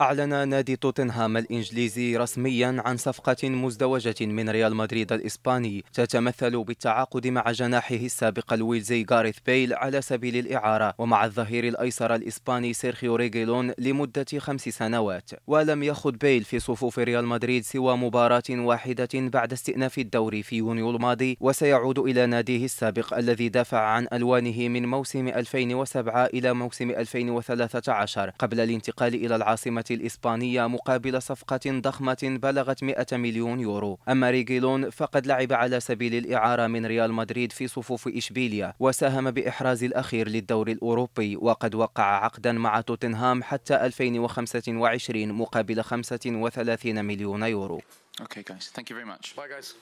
أعلن نادي توتنهام الإنجليزي رسميا عن صفقة مزدوجة من ريال مدريد الإسباني. تتمثل بالتعاقد مع جناحه السابق الويلزي غاريث بيل على سبيل الإعارة ومع الظهير الأيسر الإسباني سيرخيو ريغيلون لمدة خمس سنوات. ولم يخض بيل في صفوف ريال مدريد سوى مباراة واحدة بعد استئناف الدوري في يونيو الماضي وسيعود إلى ناديه السابق الذي دافع عن ألوانه من موسم 2007 إلى موسم 2013 قبل الانتقال إلى العاصمة الإسبانية مقابل صفقة ضخمة بلغت 100 مليون يورو أما ريغيلون فقد لعب على سبيل الإعارة من ريال مدريد في صفوف إشبيليا وساهم بإحراز الأخير للدوري الأوروبي وقد وقع عقدا مع توتنهام حتى 2025 مقابل 35 مليون يورو Okay, guys. Thank you very much. Bye, guys.